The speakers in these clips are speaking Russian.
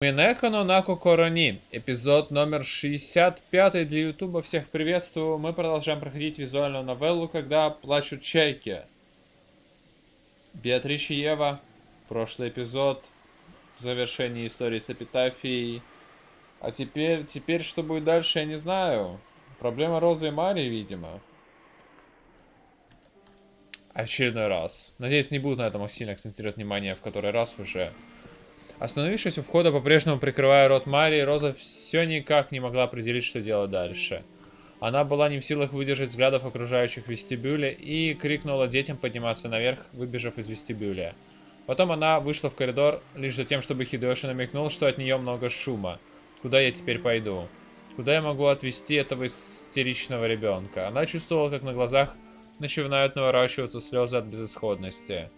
Минеко но Наку Корони. Эпизод номер 65 для Ютуба. Всех приветствую. Мы продолжаем проходить визуальную новеллу, когда плачут чайки. Беатрича Ева. Прошлый эпизод. Завершение истории с эпитафией. А теперь, теперь что будет дальше, я не знаю. Проблема Розы и Марии, видимо. Очередной раз. Надеюсь, не будут на этом сильно акцентировать внимание в который раз уже. Остановившись у входа, по-прежнему прикрывая рот Марии, Роза все никак не могла определить, что делать дальше. Она была не в силах выдержать взглядов окружающих в вестибюле и крикнула детям подниматься наверх, выбежав из вестибюля. Потом она вышла в коридор, лишь за тем, чтобы Хидеоши намекнул, что от нее много шума. Куда я теперь пойду? Куда я могу отвезти этого истеричного ребенка? Она чувствовала, как на глазах начинают наворачиваться слезы от безысходности.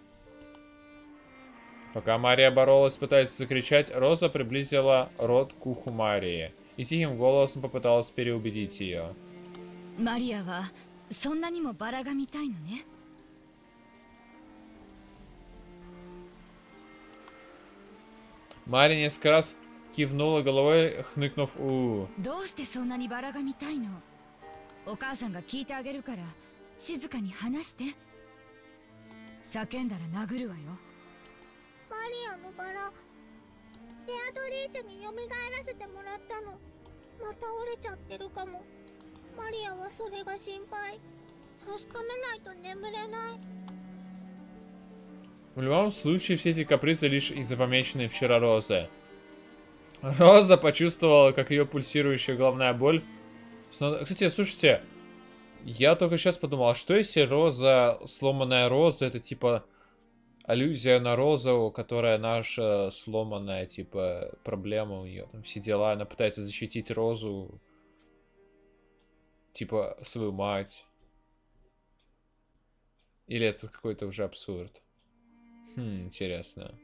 Пока Мария боролась, пытаясь закричать, Роза приблизила рот к уху Марии и тихим голосом попыталась переубедить ее. Мария, Мария несколько раз кивнула головой, хныкнув у. -у. うしてそんなにバラが見たいのお母さんが聞いてあげるから静かに話して叫んだら殴るわよマリアのバラベアトリーチェに蘇らせてもらったのまた折れちゃってるかもマリアはそれが心配確かめないと眠れない В любом случае, все эти капризы лишь из-за помеченной вчера Розы. Роза почувствовала, как ее пульсирующая головная боль. снова- Кстати, слушайте, я только сейчас подумал, а что если Роза, сломанная Роза, это типа аллюзия на Розу, которая наша сломанная, типа, проблема у нее, там все дела, она пытается защитить Розу, типа, свою мать. Или это какой-то уже абсурд? Хм, интересно.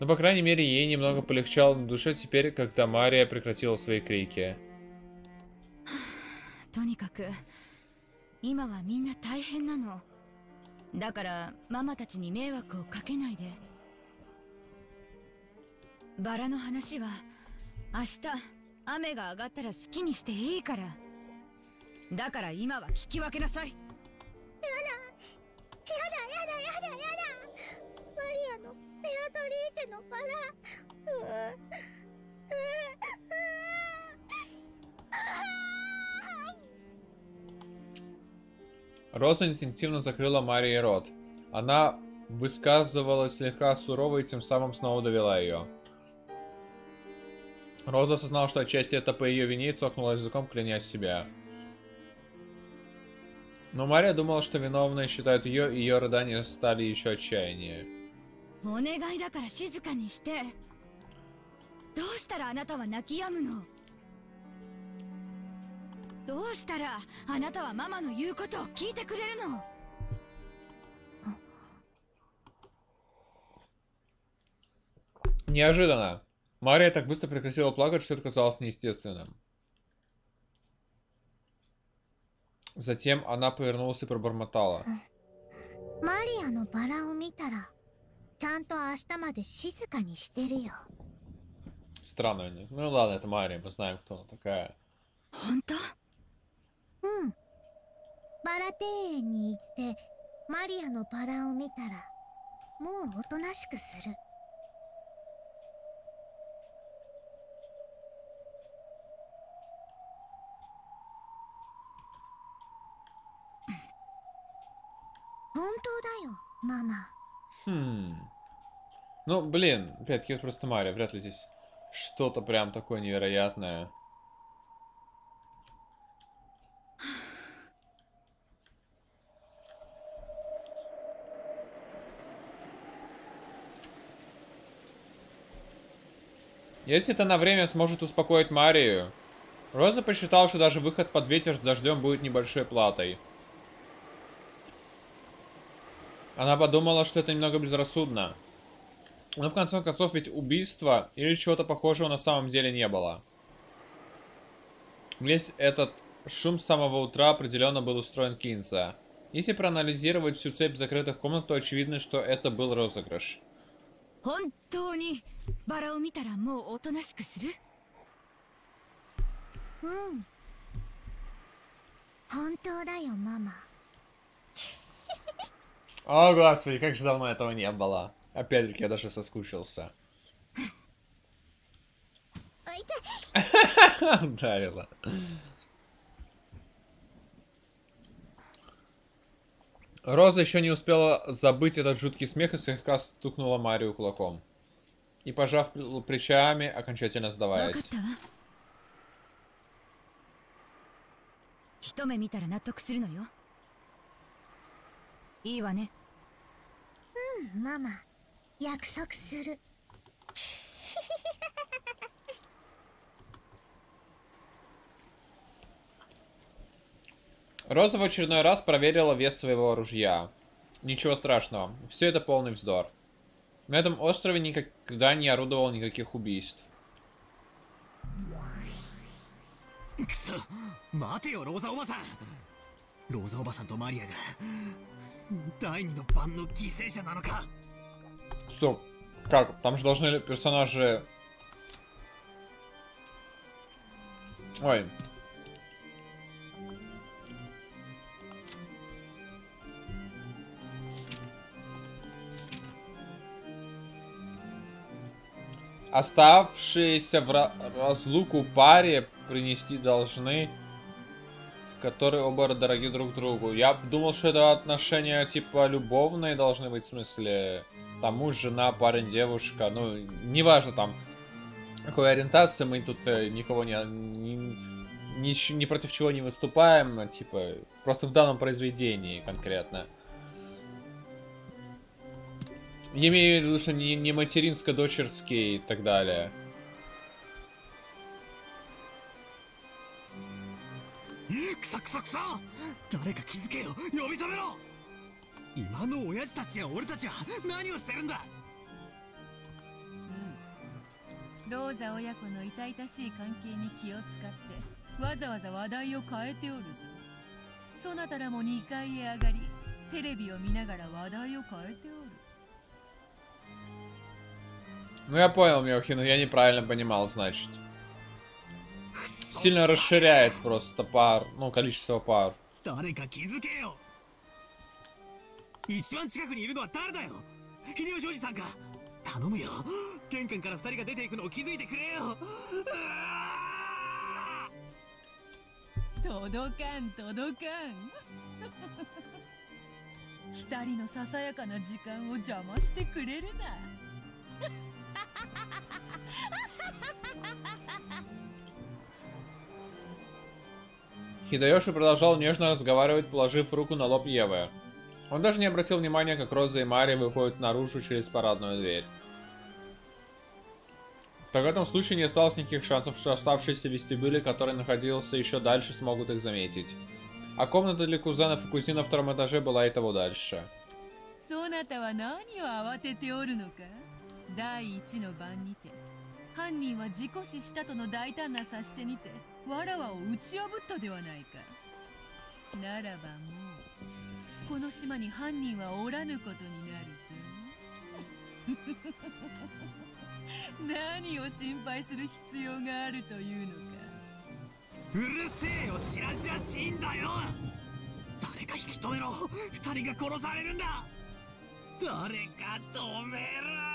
Но, по крайней мере, ей немного полегчало на душе теперь, когда Мария прекратила свои крики. とにかく 今はみんな大変なの。だからママたちに迷惑をかけないで。バラの話は明日雨が上がったら好きにしていいから。だから今は聞き分けなさい。やだ。やだやだやだマリアのベアトリーチェのバラ。うううううう。Роза инстинктивно закрыла Марии рот. Она высказывалась слегка сурово и тем самым снова довела ее. Роза осознала, что отчасти это по ее вине и цокнула языком, клянясь себя. Но Мария думала, что виновные считают ее, и ее рыдания стали еще отчаяннее. おどうしたらあなたは泣き止むのどうしたらあなたはママの言うことを聞いてくれるの Неожиданно. Мария так быстро прекратила плакать, что это казалось неестественным. Затем она повернулась и пробормотала. マリアのバラを見たらちゃんと明日まで静かにしてるよ Странно. не- Ну ладно, это Мария, мы знаем, кто она такая. 本当 うんバラ庭園に行ってマリアのバラを見たらもうおとなしくする本当だよママ Хм. Ну, блин, опять-таки, это просто Мария. Вряд ли здесь что-то прям такое невероятное. Если это на время сможет успокоить Марию, Роза посчитал, что даже выход под ветер с дождем будет небольшой платой. Она подумала, что это немного безрассудно. Но в конце концов ведь убийства или чего-то похожего на самом деле не было. Весь этот шум с самого утра определенно был устроен Кинца. Если проанализировать всю цепь закрытых комнат, то очевидно, что это был розыгрыш. 本当にバラを見たらもうおとなしくするうん本当だよママ О, господи, как же давно этого не было. Опять-таки, я даже соскучился. あ痛い Ударила. Роза еще не успела забыть этот жуткий смех и слегка стукнула Марию кулаком. И, пожав плечами, окончательно сдаваясь. мама, Роза в очередной раз проверила вес своего ружья. Ничего страшного. Все это полный вздор. На этом острове никогда не орудовал никаких убийств. Стоп. Как? Там же должны персонажи... Ой, Оставшиеся в ра- разлуку паре принести должны, в которой оба дороги друг другу. Я думал, что это отношения типа любовные должны быть, в смысле, там муж, жена, парень, девушка, ну, неважно там, какой ориентации, мы тут э, никого не, не, нич- ни против чего не выступаем, типа, просто в данном произведении конкретно. Я имею в виду, что не, не материнско-дочерские и так далее. くそくそくそ誰か気づけよ呼び止めろ今の親父たちや俺たちは何をしてるんだローザ親子の痛々しい関係に気を使ってわざわざ話題を変えておるぞそなたらも2階へ上がりテレビを見ながら話題を変えておる る Ну я понял, Мёхин, я неправильно понимал, значит. くそ Сильно расширяет просто пар, ну, количество пар. 誰か気づけよ一番近くにいるのは誰だよ秀吉おじさんか頼むよ玄関から二人が出ていくのを気づいてくれようわー届かん届かん二人のささやかな時間を邪魔してくれるな Хидайоши продолжал нежно разговаривать, положив руку на лоб Евы. Он даже не обратил внимания, как Роза и Мари выходят наружу через парадную дверь. Так в этом случае не осталось никаких шансов, что оставшиеся вестибюли, которые находился еще дальше, смогут их заметить. А комната для кузенов и кузин на втором этаже была и того дальше. そなたは何を慌てておるのか 第一の番にて犯人は事故死したとの大胆な察してにてわらわを打ち破ったではないか。ならばもうこの島に犯人はおらぬことになるぞ 何を心配する必要があるというのか。うるせえよ白々しいんだよ。誰か引き止めろ。二人が殺されるんだ。誰か止めろ。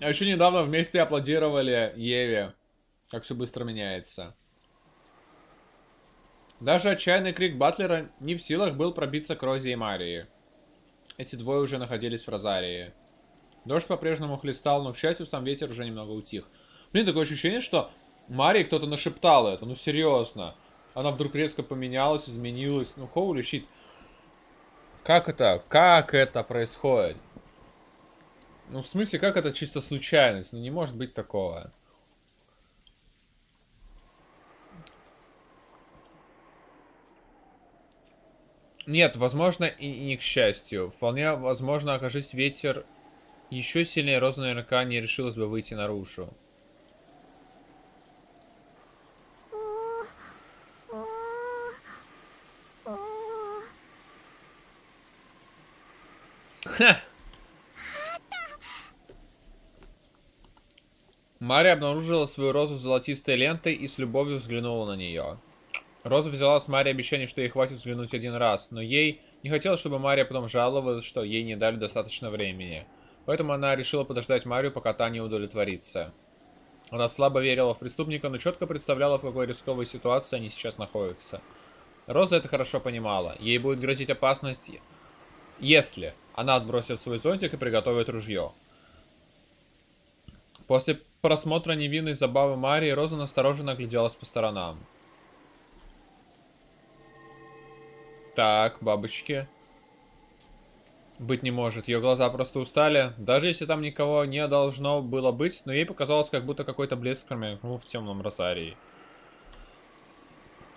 А еще недавно вместе аплодировали Еве. Как все быстро меняется. Даже отчаянный крик Батлера не в силах был пробиться к Розе и Марии. Эти двое уже находились в Розарии. Дождь по-прежнему хлестал, но, к счастью, сам ветер уже немного утих. Блин, такое ощущение, что Марии кто-то нашептал это, ну серьезно. Она вдруг резко поменялась, изменилась. Ну, хоули щит. Как это? Как это происходит? Ну, в смысле, как это чисто случайность? Ну, не может быть такого. Нет, возможно, и, и не к счастью. Вполне возможно, окажись ветер еще сильнее, Роза наверняка не решилась бы выйти наружу. Ха! Мария обнаружила свою розу золотистой лентой и с любовью взглянула на нее. Роза взяла с Марии обещание, что ей хватит взглянуть один раз, но ей не хотелось, чтобы Мария потом жаловалась, что ей не дали достаточно времени. Поэтому она решила подождать Марию, пока та не удовлетворится. Она слабо верила в преступника, но четко представляла, в какой рисковой ситуации они сейчас находятся. Роза это хорошо понимала. Ей будет грозить опасность, если она отбросит свой зонтик и приготовит ружье. После просмотра невинной забавы Марии, Роза настороженно огляделась по сторонам. Так, бабочки. Быть не может. Ее глаза просто устали. Даже если там никого не должно было быть, но ей показалось, как будто какой-то блеск промелькнул в темном розарии.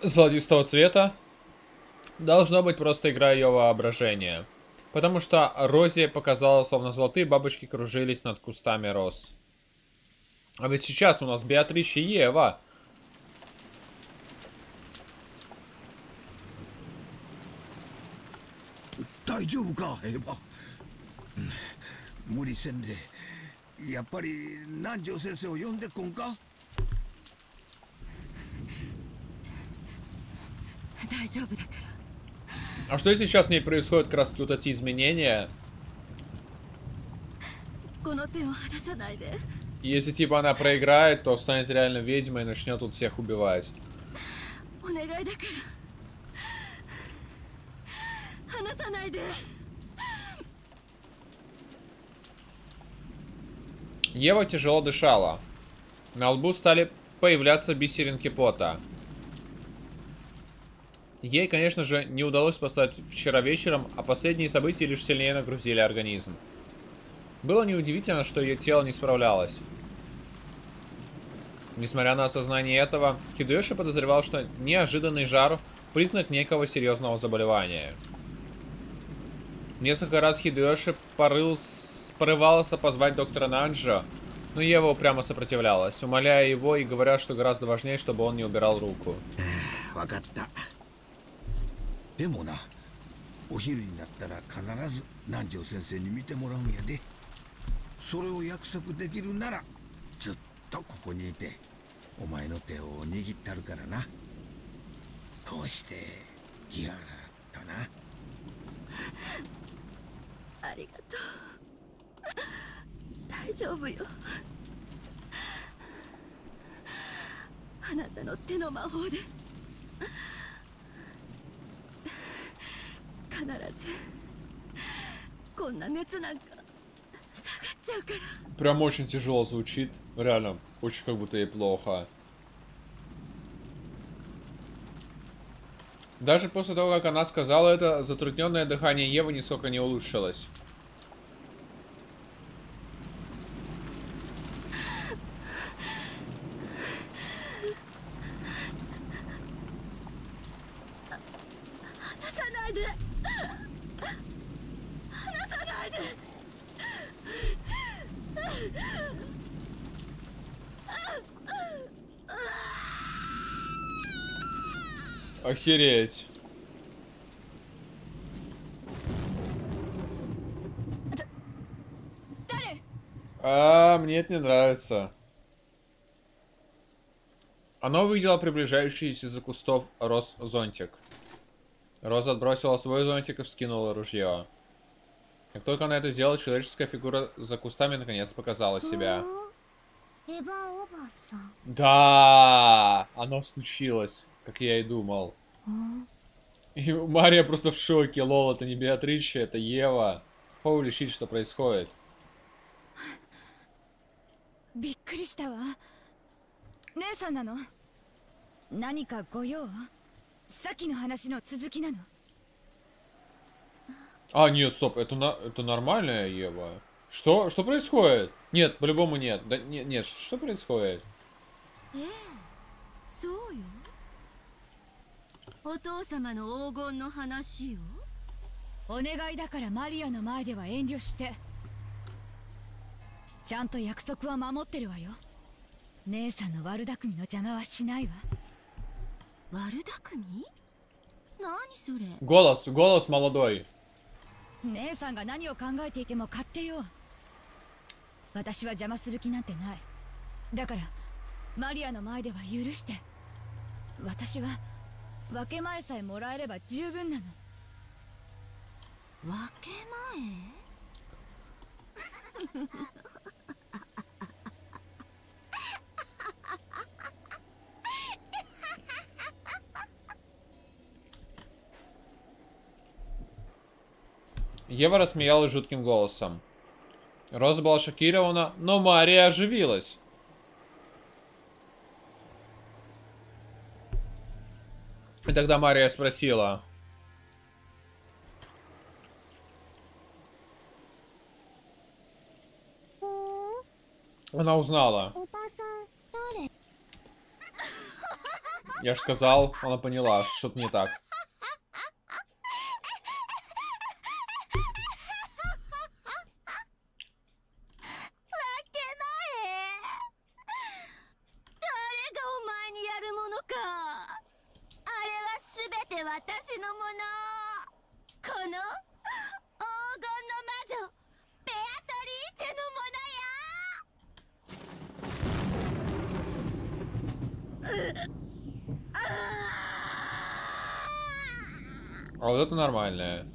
Золотистого цвета. Должно быть просто игра ее воображения. Потому что Розе показалось, словно золотые бабочки кружились над кустами роз. А ведь сейчас у нас Беатрича и Ева. 大丈夫かエヴァうん無理せんでやっぱり南條先生を呼んでこんか大丈夫だから А что если сейчас с ней происходят как раз тут эти изменения? この手を離さないで если типа она проиграет, то станет реально ведьмой и начнет тут всех убивать. Ева тяжело дышала. На лбу стали появляться бисеринки пота. Ей, конечно же, не удалось спасать вчера вечером, а последние события лишь сильнее нагрузили организм. Было неудивительно, что ее тело не справлялось. Несмотря на осознание этого, Хидоёши подозревал, что неожиданный жар – признак некого серьезного заболевания. Несколько раз Хидоёши порыл, порывался позвать доктора Нанджо, но Ева упрямо сопротивлялась, умоляя его и говоря, что гораздо важнее, чтобы он не убирал руку. それを約束できるならずっとここにいてお前の手を握ったるからな。こうして気が上がったな。ありがとう。大丈夫よ。あなたの手の魔法で必ずこんな熱なんか Прям очень тяжело звучит. Реально, очень как будто ей плохо. Даже после того, как она сказала это, затрудненное дыхание Евы нисколько не улучшилось.「терять. А, мне это не нравится. Она увидела приближающийся из-за кустов роз зонтик. Роза отбросила свой зонтик и вскинула ружье. Как только она это сделала, человеческая фигура за кустами наконец показала себя. Да, оно случилось, как я и думал. И Мария просто в шоке. Лол, это не Беатрича, это Ева. Хоули щит, что происходит? びっくりしたわ姉さんなの何かご用さっきの話の続きなの А, нет, стоп, это, на... это нормальная Ева. Что? Что происходит? Нет, по-любому нет. Да, нет, нет, что происходит? そうよ お父様の黄金の話よお願いだからマリアの前では遠慮してちゃんと約束は守ってるわよ姉さんの悪巧みの邪魔はしないわ悪巧み何それ Голос, голос молодой. 姉さんが何を考えていても勝手よ私は邪魔する気なんてないだからマリアの前では許して私は 分け前さえもらえれば十分なの分け前 Ева рассмеялась жутким голосом. Роза была шокирована, но Мария оживилась. И тогда Мария спросила. Она узнала. Я же сказал, она поняла, что-то не так. А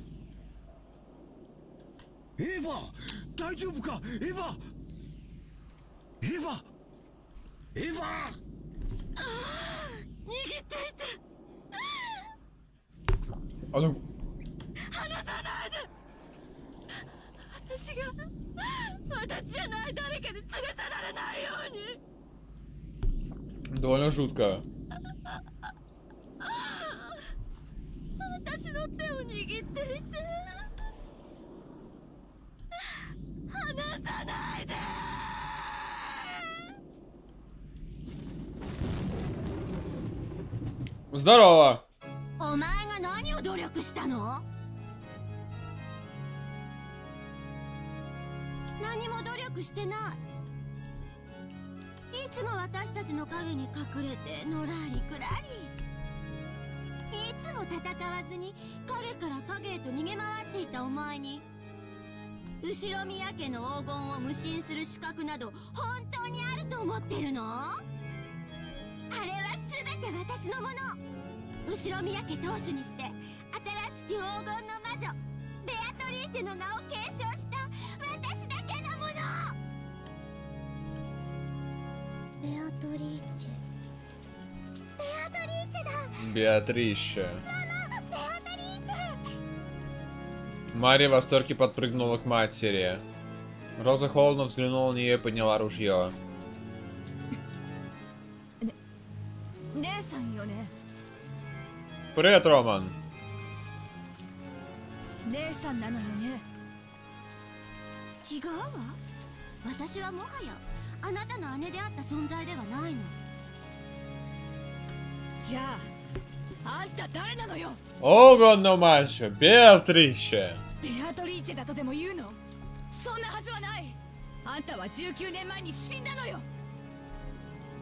後宮家の黄金を無心する資格など本当にあると思ってるの？あれは全て私のもの。後宮家当主にして新しき黄金の魔女ベアトリーチェの名を継承した私だけのもの。ベアトリーチェ。ベアトリーチェだ。ベアトリーチェ。Мария в восторге подпрыгнула к матери. Роза холодно взглянула на нее и подняла ружье. Привет, Роман. Ого, но мальчик, Беатрича! のよね違うわ私はもはやあなたの姉であった存在ではないのじゃああんた誰なのよ Огонно мачо, Беатрища. ベアトリーチェだとでも言うのそんなはずはないあんたは19年前に死んだのよ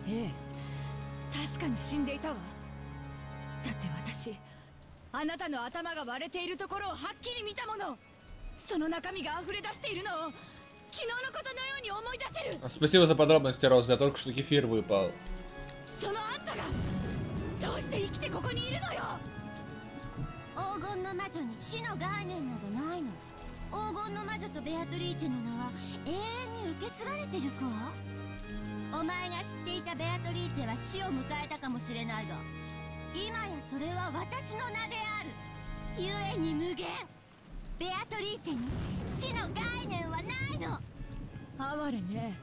ええ確かに死んでいたわだって私あなたの頭が割れているところをはっきり見たものその中身が溢れ出しているのを昨日のことのように思い出せる Спасибо за подробности, Роза. Я только что кефир выпал. そのあんたがどうして生きてここにいるのよ 黄金の魔女に死の概念などないの。黄金の魔女とベアトリーチェの名は永遠に受け継がれてるかお前が知っていたベアトリーチェは死を迎えたかもしれないが今やそれは私の名である。故に無限。ベアトリーチェに死の概念はないの。哀れね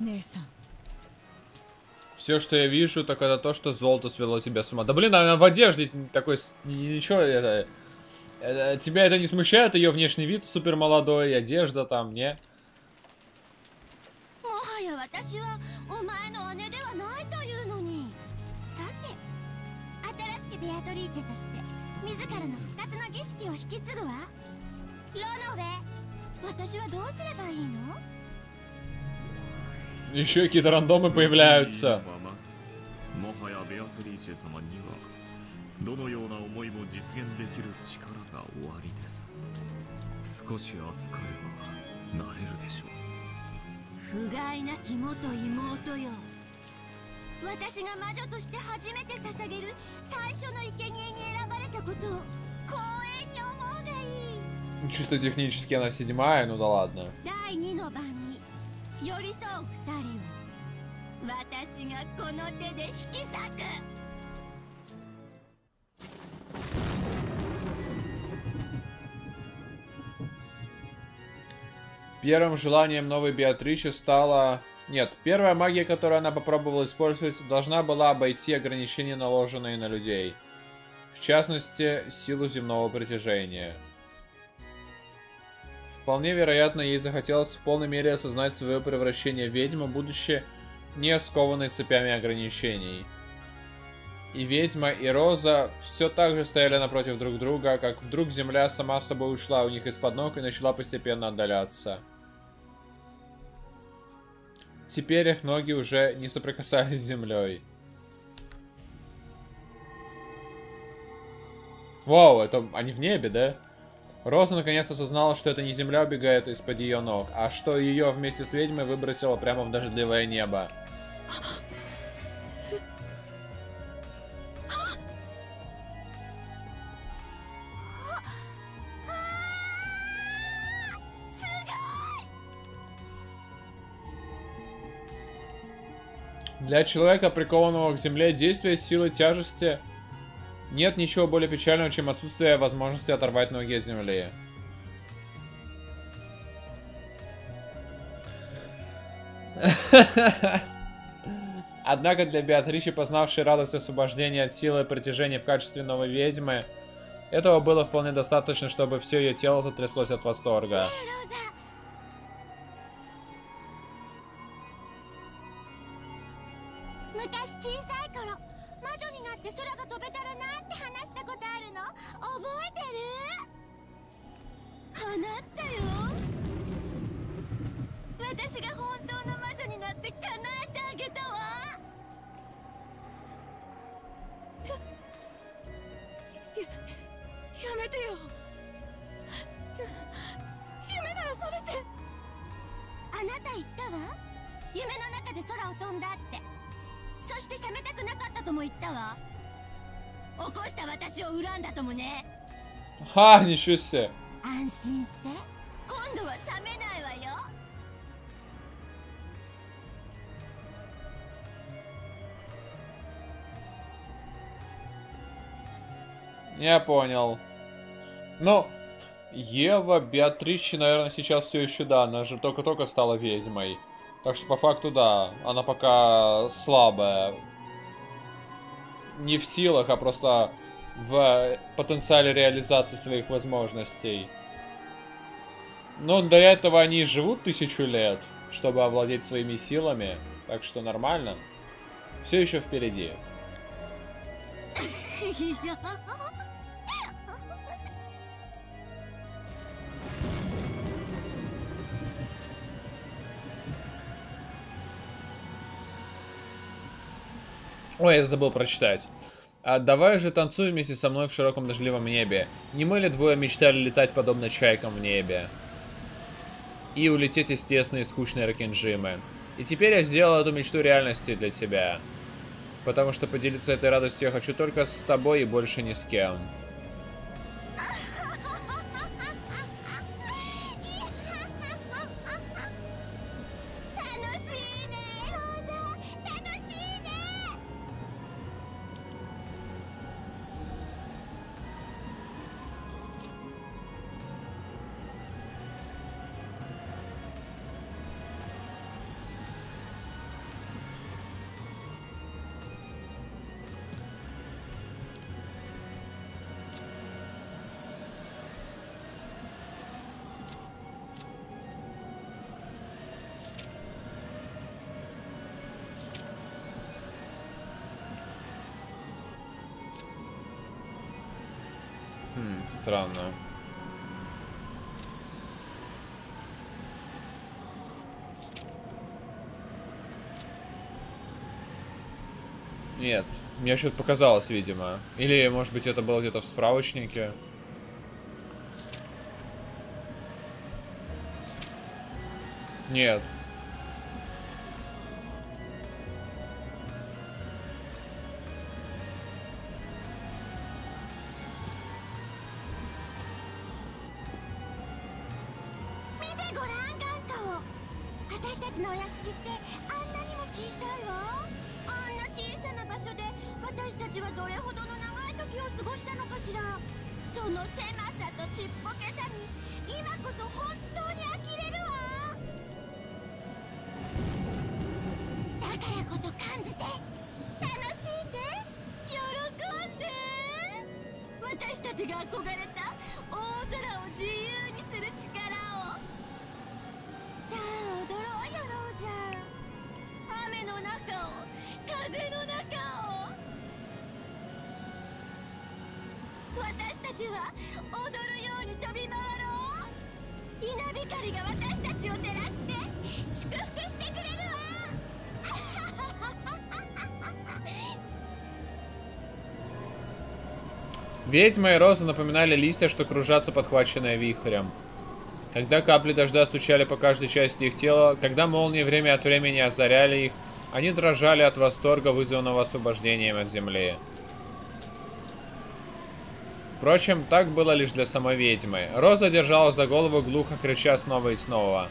姉さん。Все, что я вижу, так это то, что золото свело тебя с ума. Да блин, она в одежде такой... Ничего, это... это тебя это не смущает? Ее внешний вид супер молодой, одежда там, не? Еще какие-то рандомы появляются. ままもはやベアトリーチェ様には どのような思いも実現できる力がおありです少し扱えばなれるでしょう不甲斐なき元妹よ私が魔女として初めて捧げる最初の生贄に選ばれたことを光栄に思うがいい Чисто технически она седьмая, ну да ладно. 第二の番に寄り添う二人を 私がこの手で引き裂く Первым желанием новой Беатричи стала... Нет, первая магия, которую она попробовала использовать, должна была обойти ограничения, наложенные на людей. В частности, силу земного притяжения. Вполне вероятно, ей захотелось в полной мере осознать свое превращение в ведьму, будучи не скованной цепями ограничений. И ведьма, и Роза все так же стояли напротив друг друга, как вдруг земля сама собой ушла у них из-под ног и начала постепенно отдаляться. Теперь их ноги уже не соприкасались с землей. Вау, это они в небе, да? Роза наконец осознала, что это не земля убегает из-под ее ног, а что ее вместе с ведьмой выбросило прямо в дождливое небо. Для человека, прикованного к земле, действие силы тяжести нет ничего более печального, чем отсутствие возможности оторвать ноги от земли. Однако для Беатричи, познавшей радость освобождения от силы и притяжения в качестве новой ведьмы, этого было вполне достаточно, чтобы все ее тело затряслось от восторга. 昔小さい頃魔女になって空が飛べたらなって話したことあるの覚えてる叶ったよ私が本当の魔女になって叶えてあげたわ ややめてよゆ夢ならそれであなた言ったわ夢の中で空を飛んだってそして責めたくなかったとも言ったわ起こした私を恨んだともね Ха, ничего себе. 安心して今度は冷めないわよ Я понял. Ну, Ева, Беатричи, наверное, сейчас все еще да, она же только-только стала ведьмой. Так что по факту да, она пока слабая. Не в силах, а просто в потенциале реализации своих возможностей. Но до этого они живут тысячу лет, чтобы овладеть своими силами. Так что нормально. Все еще впереди. Ой, я забыл прочитать. А давай же танцуй вместе со мной в широком дождливом небе. Не мы ли двое мечтали летать подобно чайкам в небе? И улететь из тесной и скучной Ракенджимы. И теперь я сделал эту мечту реальностью для тебя. Потому что поделиться этой радостью я хочу только с тобой и больше ни с кем. Странно. Нет, мне что-то показалось, видимо. Или, может быть, это было где-то в справочнике. Нет. Ведьма и Роза напоминали листья, что кружатся, подхваченные вихрем. Когда капли дождя стучали по каждой части их тела, когда молнии время от времени озаряли их, они дрожали от восторга, вызванного освобождением от земли. Впрочем, так было лишь для самой ведьмы. Роза держала за голову, глухо крича снова и снова.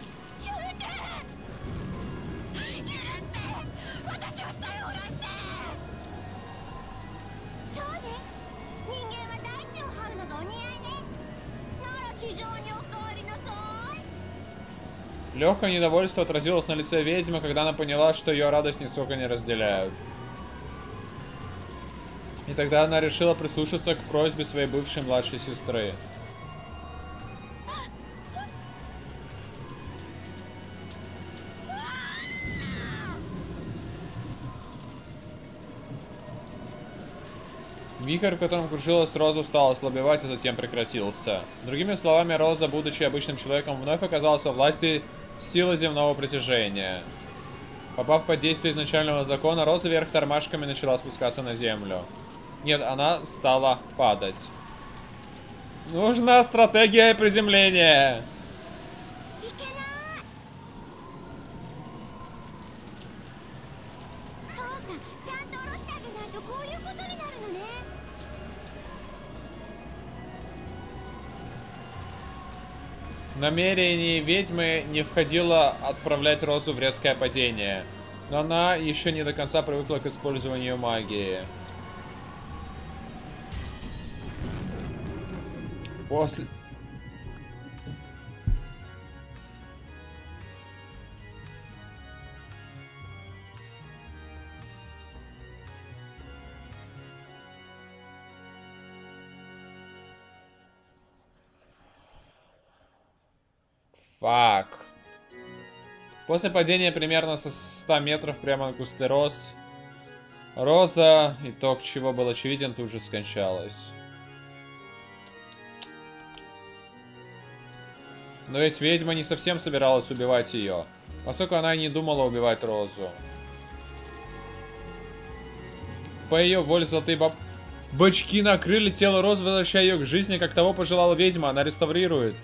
Легкое недовольство отразилось на лице ведьмы, когда она поняла, что ее радость нисколько не разделяют. И тогда она решила прислушаться к просьбе своей бывшей младшей сестры. Вихрь, в котором кружилась Роза, стал ослабевать и затем прекратился. Другими словами, Роза, будучи обычным человеком, вновь оказалась во власти силы земного притяжения. Попав под действие изначального закона, Роза вверх тормашками начала спускаться на землю. Нет, она стала падать. Нужна стратегия приземления. Намерении ведьмы не входило отправлять Розу в резкое падение. Но она еще не до конца привыкла к использованию магии. После... Фак. После падения примерно со 100 метров прямо на кусты роз, Роза, итог чего был очевиден, тут же скончалась. Но ведь ведьма не совсем собиралась убивать ее, поскольку она не думала убивать Розу. По ее воле золотые баб... Бачки накрыли тело Розы, возвращая ее к жизни, как того пожелала ведьма, она реставрирует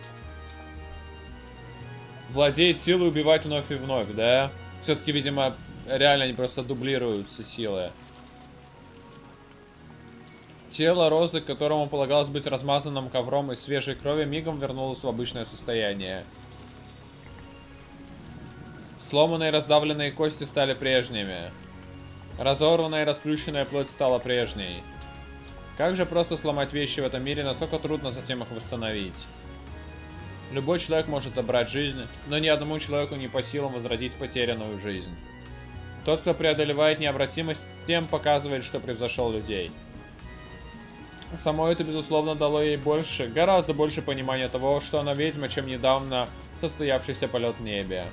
владеет силой убивать вновь и вновь, да? Все-таки, видимо, реально они просто дублируются силы. Тело Розы, которому полагалось быть размазанным ковром из свежей крови, мигом вернулось в обычное состояние. Сломанные и раздавленные кости стали прежними. Разорванная и расплющенная плоть стала прежней. Как же просто сломать вещи в этом мире, насколько трудно затем их восстановить. Любой человек может забрать жизнь, но ни одному человеку не по силам возродить потерянную жизнь. Тот, кто преодолевает необратимость, тем показывает, что превзошел людей. Само это, безусловно, дало ей больше, гораздо больше понимания того, что она ведьма, чем недавно состоявшийся полет в небе.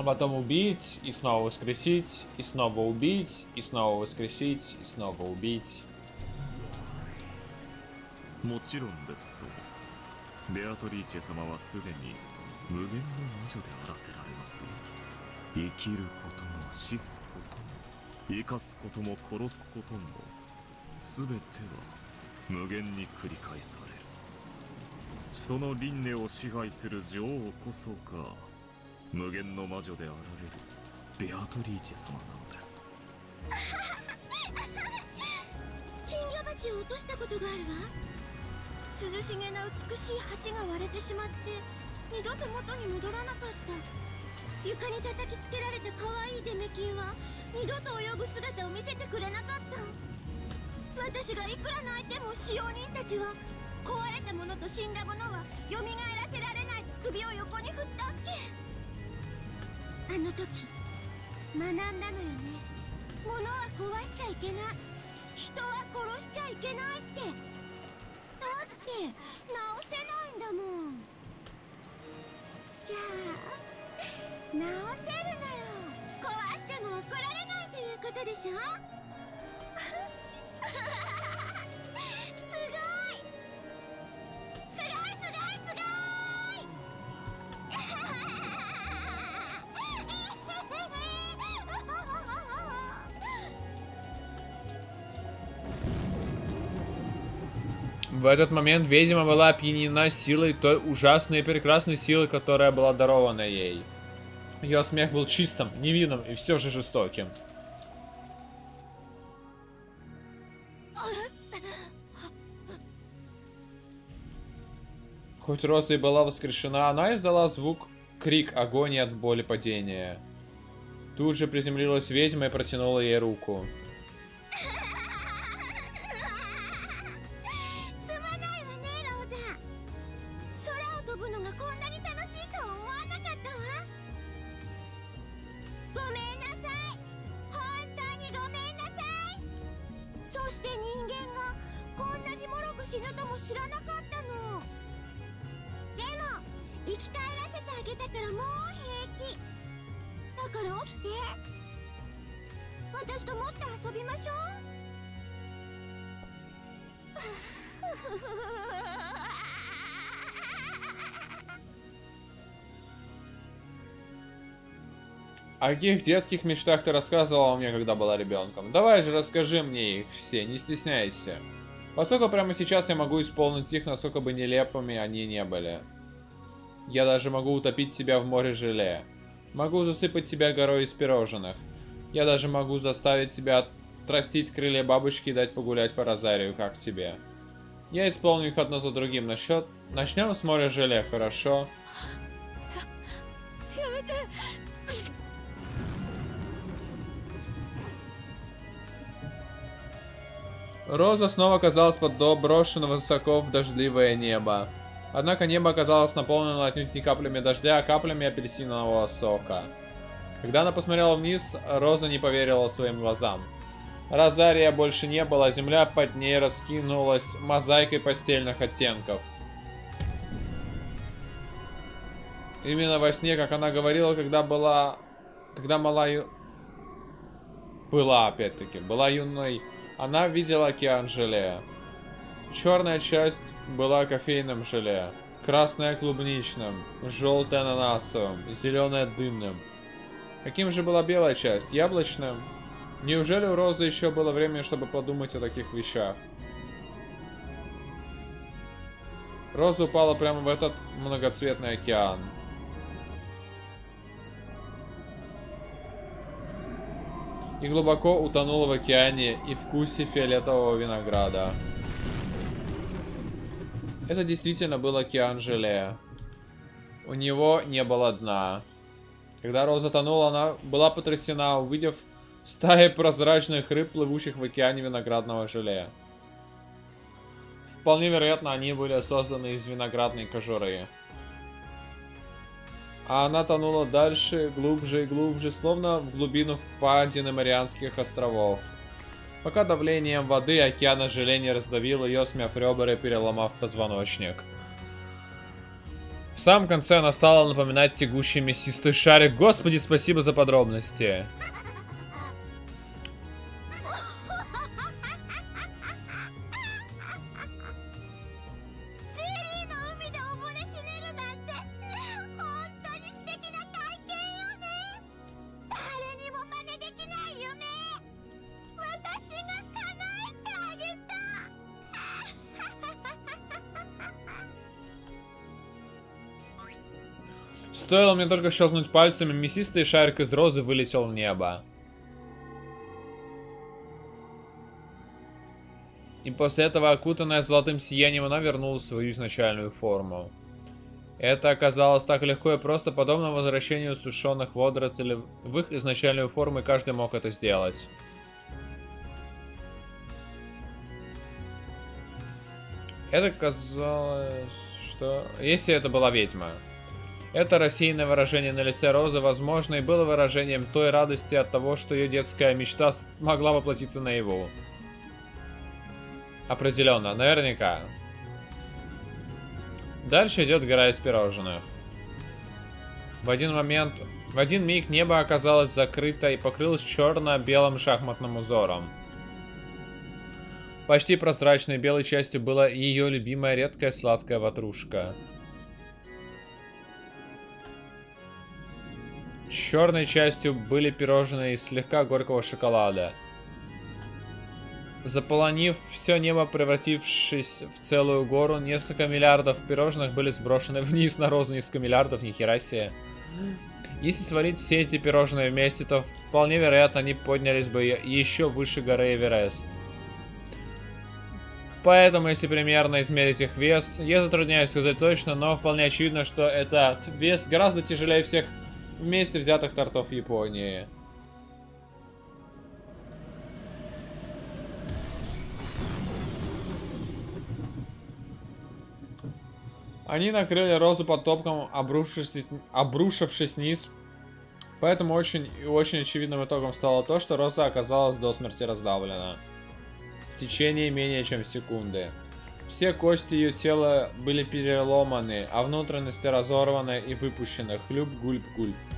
а потом убить, и снова воскресить, и снова убить, и снова воскресить, и снова убить. もちろんですとベアトリーチェ様はすでに 無限の魔女であらせられます生きることも死すことも生かすことも殺すことも全ては無限に繰り返されるその輪廻を支配する女王こそが 無限の魔女であられるベアトリーチェ様なのです。金魚鉢を落としたことがあるわ。涼しげな美しい鉢が割れてしまって二度と元に戻らなかった。床に叩きつけられた可愛いデメキンは二度と泳ぐ姿を見せてくれなかった。私がいくら泣いても使用人たちは壊れたものと死んだものは蘇らせられない。と首を横に振ったっけ。あの時学んだのよね。物は壊しちゃいけない。人は殺しちゃいけないって。だって直せないんだもん。じゃあ直せるなら壊しても怒られないということでしょ？В этот момент ведьма была опьянена силой той ужасной и прекрасной силы, которая была дарована ей. Ее смех был чистым, невинным и все же жестоким. Хоть Роза и была воскрешена, она издала звук крик агонии от боли падения. Тут же приземлилась ведьма и протянула ей руку. О каких детских мечтах ты рассказывала мне, когда была ребенком? Давай же расскажи мне их все, не стесняйся. Поскольку прямо сейчас я могу исполнить их, насколько бы нелепыми они не были. Я даже могу утопить тебя в море желе. Могу засыпать тебя горой из пирожных. Я даже могу заставить тебя отрастить крылья бабочки и дать погулять по розарию, как тебе. Я исполню их одно за другим. Насчет... Начнем с моря желе, хорошо? Роза снова оказалась подброшена высоко в дождливое небо. Однако небо оказалось наполнено отнюдь не каплями дождя, а каплями апельсинового сока. Когда она посмотрела вниз, Роза не поверила своим глазам. Розария больше не было, земля под ней раскинулась мозаикой постельных оттенков. Именно во сне, как она говорила, когда была... Когда мала. Была, опять-таки, была юной. Она видела океан желе. Черная часть была кофейным желе, красная клубничным, желтая ананасовым, зеленая дымным. Каким же была белая часть? Яблочным? Неужели у Розы еще было время, чтобы подумать о таких вещах? Роза упала прямо в этот многоцветный океан. И глубоко утонула в океане и вкусе фиолетового винограда. Это действительно был океан желе. У него не было дна. Когда Роза тонула, она была потрясена, увидев стаи прозрачных рыб, плывущих в океане виноградного желе. Вполне вероятно, они были созданы из виноградной кожуры. А она тонула дальше, глубже и глубже, словно в глубину впадины Марианских островов. Пока давлением воды океана желе не раздавил ее, смяв ребра и переломав позвоночник. В самом конце она стала напоминать тягущий мясистый шарик. Господи, спасибо за подробности. Стоило мне только щелкнуть пальцами, мясистый шарик из розы вылетел в небо. И после этого, окутанная золотым сиянием, она вернула свою изначальную форму. Это оказалось так легко и просто, подобно возвращению сушеных водорослей в их изначальную форму, и каждый мог это сделать. Это казалось, что... Если это была ведьма. Это рассеянное выражение на лице Розы, возможно, и было выражением той радости от того, что ее детская мечта могла воплотиться наяву. Определенно, наверняка. Дальше идет гора из пирожных. В один момент, в один миг небо оказалось закрыто и покрылось черно-белым шахматным узором. Почти прозрачной белой частью была ее любимая редкая сладкая ватрушка. Черной частью были пирожные из слегка горького шоколада. Заполонив все небо, превратившись в целую гору, несколько миллиардов пирожных были сброшены вниз на розу несколько миллиардов, нихера себе. Если свалить все эти пирожные вместе, то вполне вероятно они поднялись бы еще выше горы Эверест. Поэтому, если примерно измерить их вес, я затрудняюсь сказать точно, но вполне очевидно, что этот вес гораздо тяжелее всех вместе взятых тортов Японии. Они накрыли розу под топком, обрушившись, обрушившись вниз. Поэтому очень и очень очевидным итогом стало то, что роза оказалась до смерти раздавлена. В течение менее чем секунды. Все кости ее тела были переломаны, а внутренности разорваны и выпущены. Хлюп-гульп-гульп.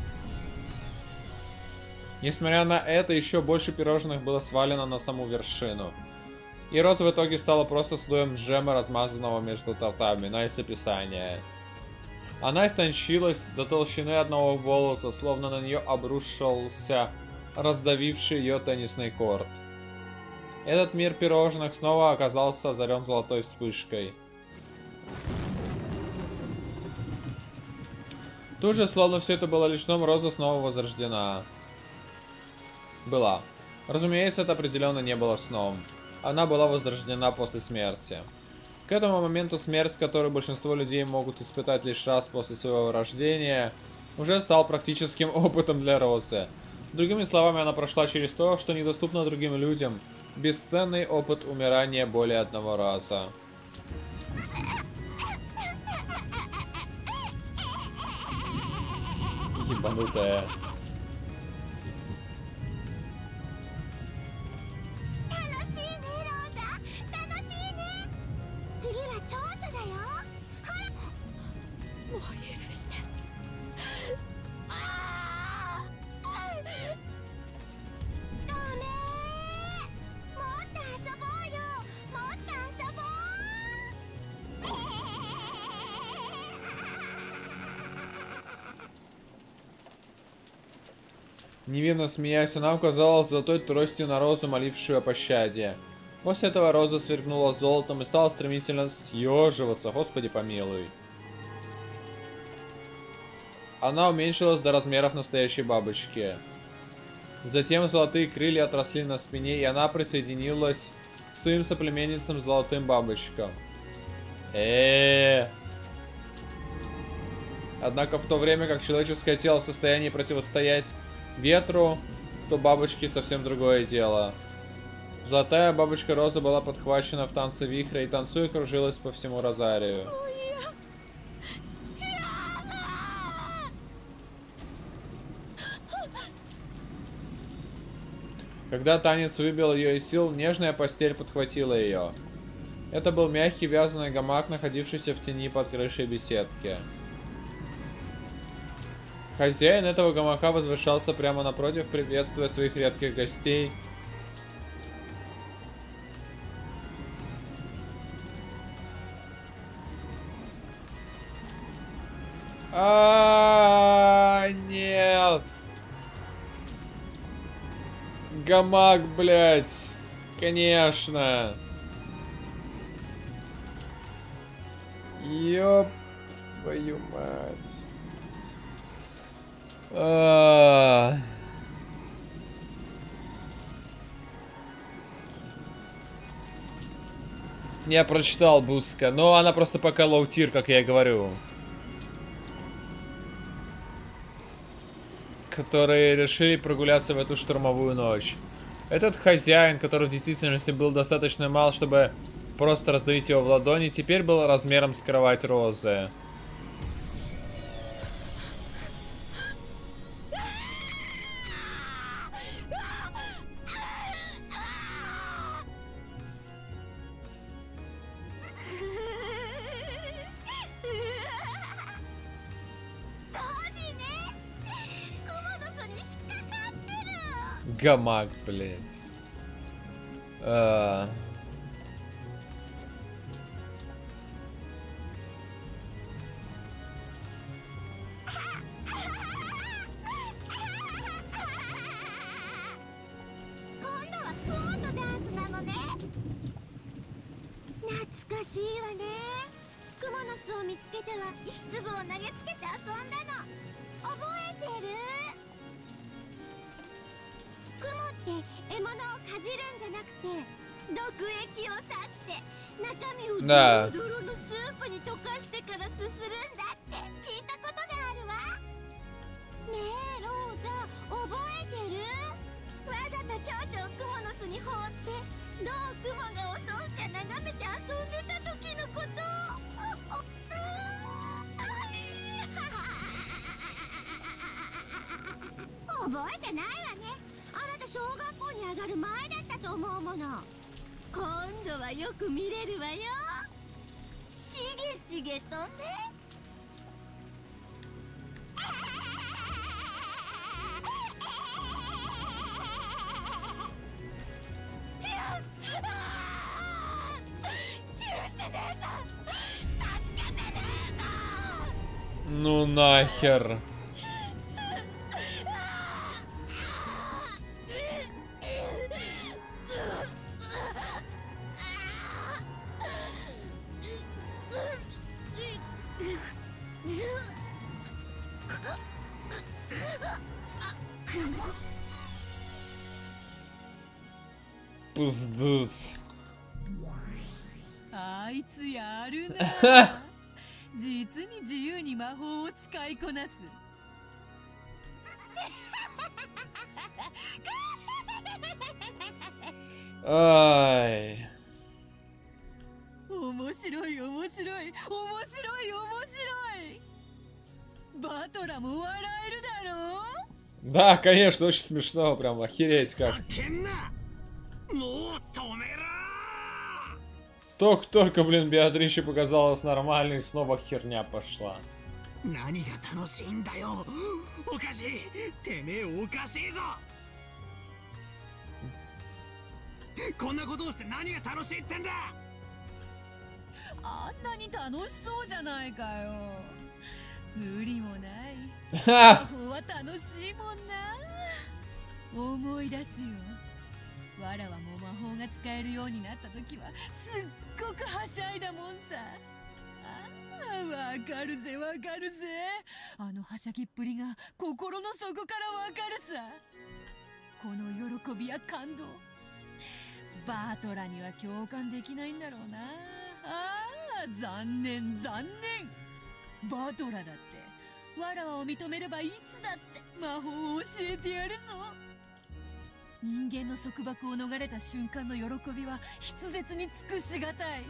Несмотря на это, еще больше пирожных было свалено на саму вершину. И Роза в итоге стала просто слоем джема, размазанного между тортами. Nice описание. Она истончилась до толщины одного волоса, словно на нее обрушился раздавивший ее теннисный корт. Этот мир пирожных снова оказался озарен золотой вспышкой. Тут же, словно все это было лишь сном, Роза снова возрождена. Была. Разумеется, это определенно не было сном она была возрождена после смерти. К этому моменту смерть, которую большинство людей могут испытать лишь раз после своего рождения, уже стал практическим опытом для Розы. Другими словами, она прошла через то, что недоступно другим людям. Бесценный опыт умирания более одного раза. Ебанутая.「Невинно смеясь, она указала золотой тростью на розу, молившую о пощаде. После этого роза сверкнула золотом и стала стремительно съеживаться, господи помилуй. Она уменьшилась до размеров настоящей бабочки. Затем золотые крылья отросли на спине, и она присоединилась к своим соплеменницам золотым бабочкам. э Однако в то время как человеческое тело в состоянии противостоять ветру, то бабочки совсем другое дело. Золотая бабочка Роза была подхвачена в танце вихря и танцуя кружилась по всему Розарию. Когда танец выбил ее из сил, нежная постель подхватила ее. Это был мягкий вязаный гамак, находившийся в тени под крышей беседки. Хозяин этого гамака возвышался прямо напротив, приветствуя своих редких гостей. А, нет. Гамак, блядь. Конечно. Ёб твою мать. А. Я прочитал Буска, но она просто пока low-tier, как я и говорю. Которые решили прогуляться в эту штурмовую ночь. Этот хозяин, который в действительности был достаточно мал, чтобы просто раздавить его в ладони, теперь был размером с кровать Розы. Гамак, блядь. А. Да. Ну нахер. конечно, очень смешно, прям охереть как. Только-только, блин, Беатриче показалась нормальной, снова херня пошла. は楽しいもんな。思い出すよ。わらわも魔法が使えるようになった時はすっごくはしゃいだもんさ。ああわかるぜわかるぜ。あのはしゃぎっぷりが心の底からわかるさ。この喜びや感動。バートラには共感できないんだろうな。ああ残念残念。バートラだって。わらわを認めればいつだって魔法を教えてやるぞ。人間の束縛を逃れた瞬間の喜びは筆舌に尽くしがたい。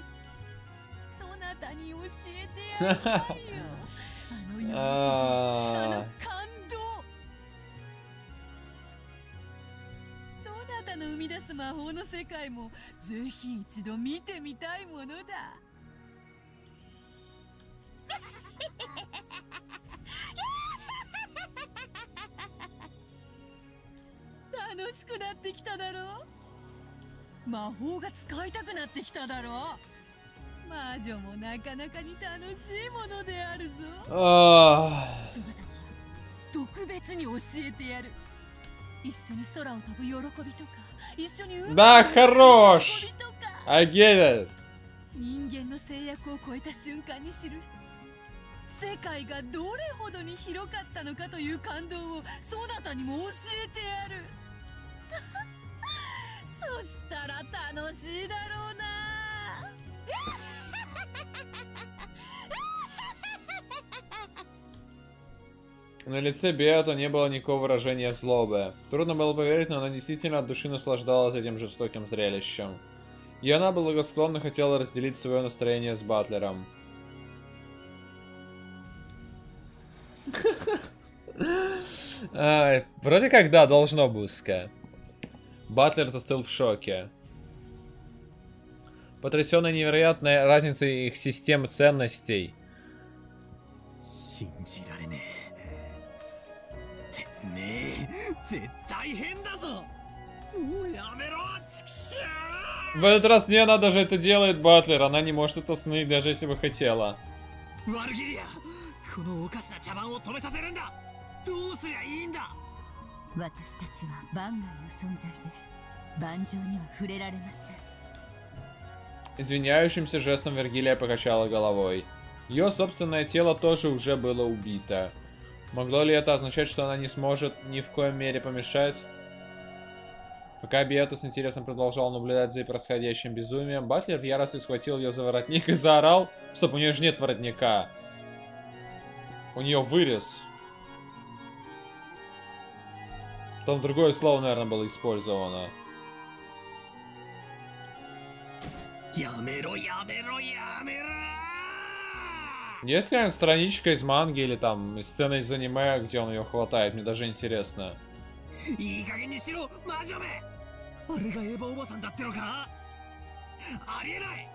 そなたに教えてやりたいよ。あの喜びあのあ感動。そなたの生み出す魔法の世界もぜひ一度見てみたいものだ 楽しくなってきただろ？う魔法が使いたくなってきただろ？う魔女もなかなかに楽しいものであるぞ。ああ特別に教えてやる。一緒に空を飛ぶ喜びとか一緒に海を飛ぶ喜びとか。人間の制約を超えた瞬間に知る。世界がどれほどに広かったのかという感動をそなたにも教えてやる。そしたら楽しいだろうな На лице Беата не было никакого выражения злобы. Трудно было поверить, но она действительно от души наслаждалась этим жестоким зрелищем. И она благосклонно хотела разделить свое настроение с Батлером. Ай, вроде как да, должно Буска. Батлер застыл в шоке. Потрясенный невероятной разницей их систем ценностей. В этот раз не она даже это делает, Батлер. Она не может это остановить, даже если бы хотела. Варгилия, 私たちは番外の存在です盤上には触れられません Извиняющимся жестом Вергилия покачала головой. Ее собственное тело тоже уже было убито. Могло ли это означать, что она не сможет ни в коем мере помешать? Пока Биэта с интересом продолжал наблюдать за происходящим безумием, Батлер в ярости схватил ее за воротник и заорал, стоп, у нее же нет воротника. У нее вырез. Там другое слово, наверное, было использовано. やめろやめろやめろ Есть ли страничка из манги или там из сцены из аниме, где он ее хватает? Мне даже интересно. いい加減にしろ魔女めあれがエヴァおばさんだってのかありえない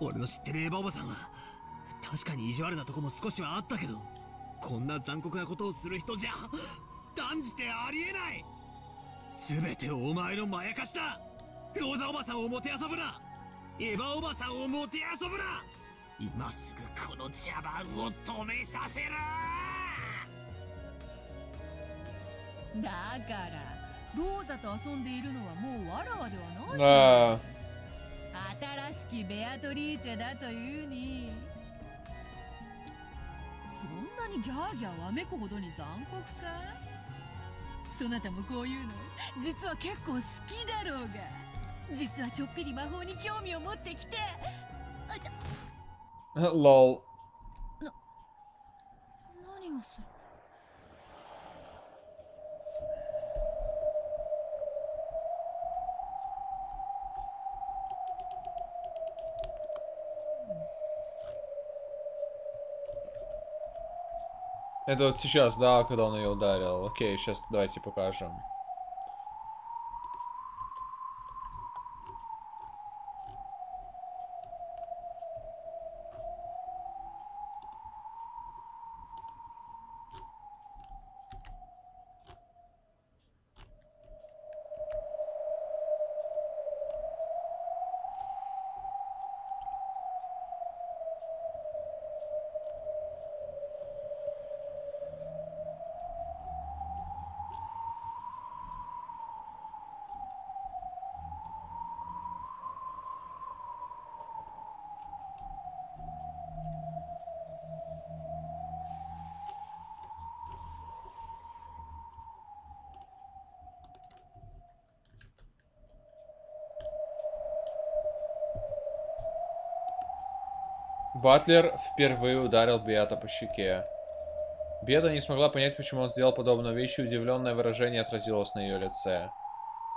俺の知ってるエヴァおばさんは 確かに意地悪なとこも少しはあったけどこんな残酷なことをする人じゃ断じてありえない。全てお前のまやかしだ。ローザおばさんをもてあそぶな。エヴァおばさんをもてあそぶな。今すぐこの茶番を止めさせる。だからローザと遊んでいるのはもうわらわではない.新しきベアトリーチェだというに。そんなにギャーギャーわめくほどに残酷か？そなたもこういうの？実は結構好きだろうが。実はちょっぴり魔法に興味を持ってきて。あっ LOL な何をする？Это вот сейчас, да, когда он ее ударил. Окей, сейчас давайте покажем. Батлер впервые ударил Биата по щеке. Биата не смогла понять, почему он сделал подобную вещь, и удивленное выражение отразилось на ее лице.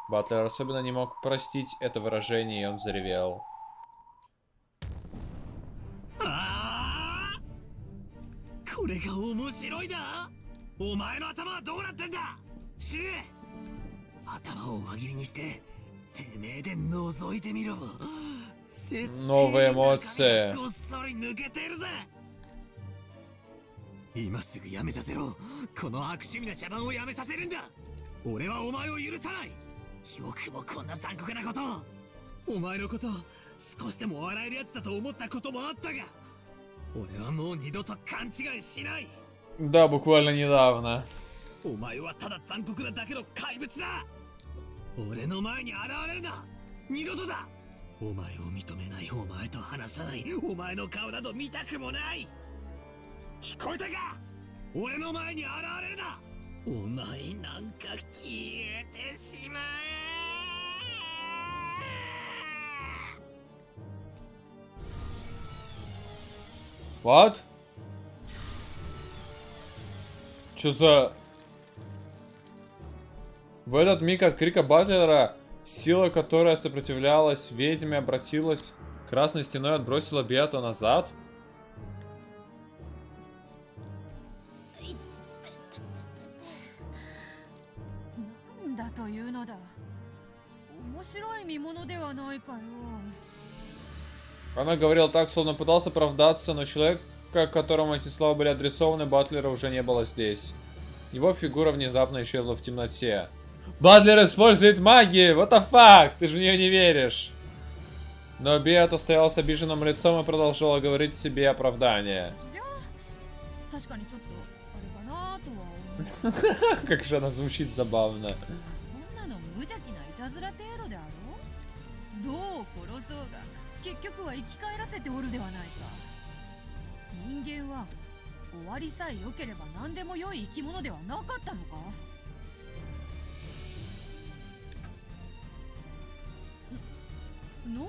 Батлер особенно не мог простить это выражение, и он заревел. Новые эмоции. 中身がごっそり抜けているぜ今すぐやめさせろこの悪趣味な茶番をやめさせるんだ俺はお前を許さないよくもこんな残酷なことをお前のこと少しでも笑えるやつだと思ったこともあったが俺はもう二度と勘違いしない Да, буквально недавно. お前はただ残酷なだけの怪物だ俺の前に現れるな二度とだ お前を認めないお前と話さないお前の顔など見たくもない聞こえたか俺の前に現れるなお前なんか消えてしまえ What? Чё за... В этот миг от крика Батлера Сила, которая сопротивлялась ведьме, обратилась красной стеной, отбросила Беату назад. Она говорила так, словно пытался оправдаться, но человек, к которому эти слова были адресованы, Батлера уже не было здесь. Его фигура внезапно исчезла в темноте. Батлер использует магию! What the fuck? Ты же в нее не веришь! Но Биат стоял с обиженным лицом и продолжала говорить себе оправдание. いや確かにちょっとあれかなとは思う Как же она звучит забавно. こんなの無邪気ないたずら程度であろうどう殺そうが結局は生き返らせておるではないか人間は終わりさえ良ければ何でも良い生き物ではなかったのか んの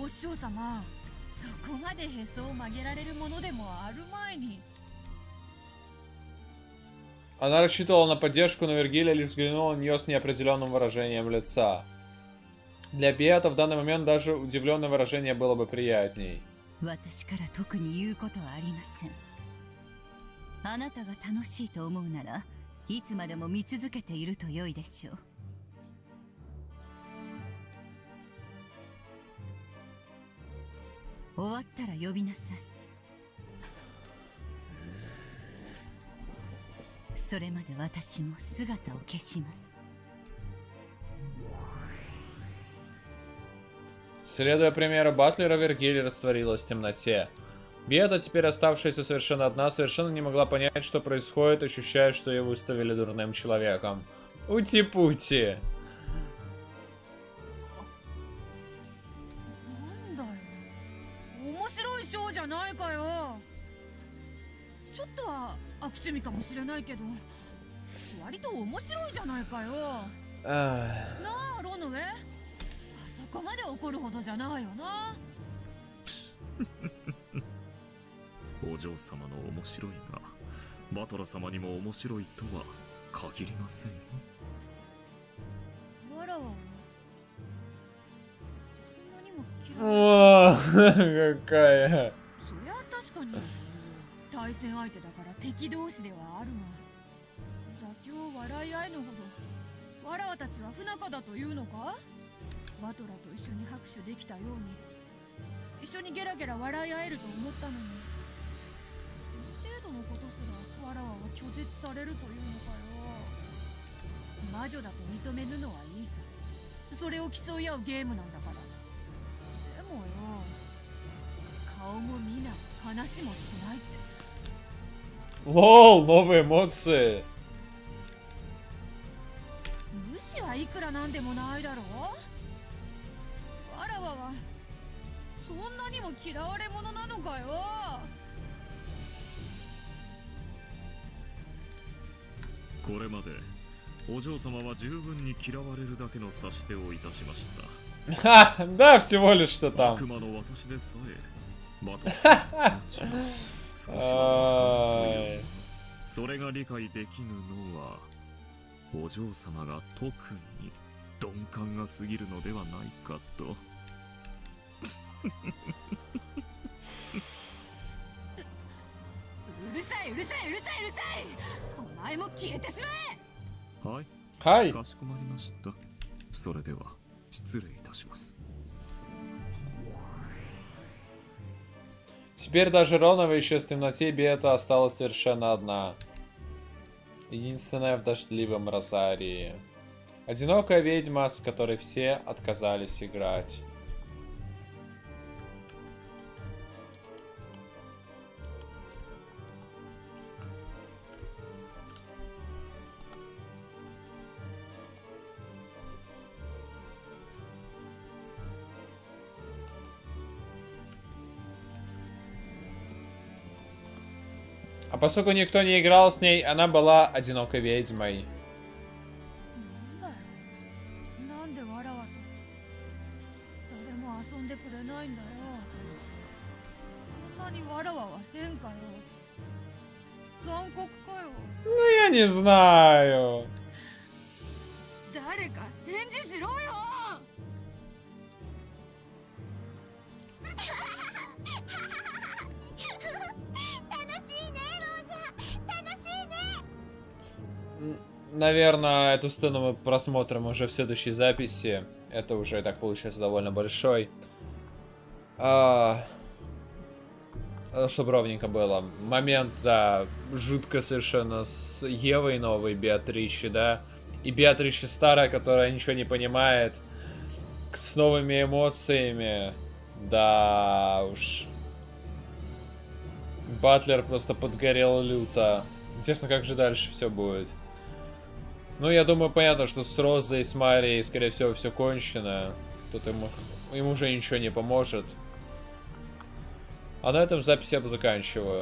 うお師匠様そこまでへそを曲げられるものでもある前に Она рассчитывала на поддержку, но Вергилия лишь взглянула на нее с неопределенным выражением лица. Для Биата в данный момент даже удивленное выражение было бы приятней. 私から特に言うことはありませんあなたが楽しいと思うならいつまでも見続けていると良いでしょう 終わったら呼びなさいそれまで私も姿を消します Следуя примеру Батлера, Вергилия растворилась в темноте. Бета, теперь оставшаяся совершенно одна, совершенно не могла понять, что происходит, ощущая, что ее выставили дурным человеком. Ути-пути. ちょっとは悪趣味かもしれないけど割と面白いじゃないかよ。なあロノウェあそこまで怒るほどじゃないよな。お嬢様の面白いがバトラ様にも面白いとは限りませんよ。わらわはそんなにも嫌い。かい対戦相手だから敵同士ではあるが座興笑い合いのほどわらわたちは不仲だというのか？バトラと一緒に拍手できたように一緒にゲラゲラ笑い合えると思ったのに程度のことすらわらわは拒絶されるというのかよ。魔女だと認めぬのはいいさ。それを競い合うゲームなんだから。でもよ顔も見ない。話もしないって。Лол, новые эмоции. 無視はいくらなんでもないだろうわらわはそんなにも嫌われ者なのかよこれまでお嬢様は十分に嫌われるだけの指し手をいたしました Ха, да, всего лишь что 悪 там. 少し。はそれが理解できぬのはお嬢様が特に鈍感が過ぎるのではないかと。うるさいうるさいうるさいうるさい。お前も消えてしまえ。はい。はい。かしこまりました。それでは失礼いたします。Теперь даже Ронова исчез в темноте, Бета осталась совершенно одна. Единственная в дождливом Розарии. Одинокая ведьма, с которой все отказались играть. поскольку никто не играл с ней, она была одинокой ведьмой. Ну я не знаю. Наверное, эту сцену мы просмотрим уже в следующей записи. Это уже так получается довольно большой. А... Чтобы ровненько было. Момент, да, жутко совершенно с Евой новой, Беатричи, да. И Беатричи старая, которая ничего не понимает. С новыми эмоциями. Да уж. Батлер просто подгорел люто. Интересно, как же дальше все будет. Ну, я думаю, понятно, что с Розой, с Марией, скорее всего, все кончено. Тут ему, ему уже ничего не поможет. А на этом запись я бы заканчиваю.